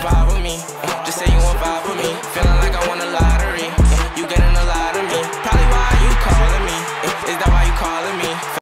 vibe with me. Just say you want vibe with me.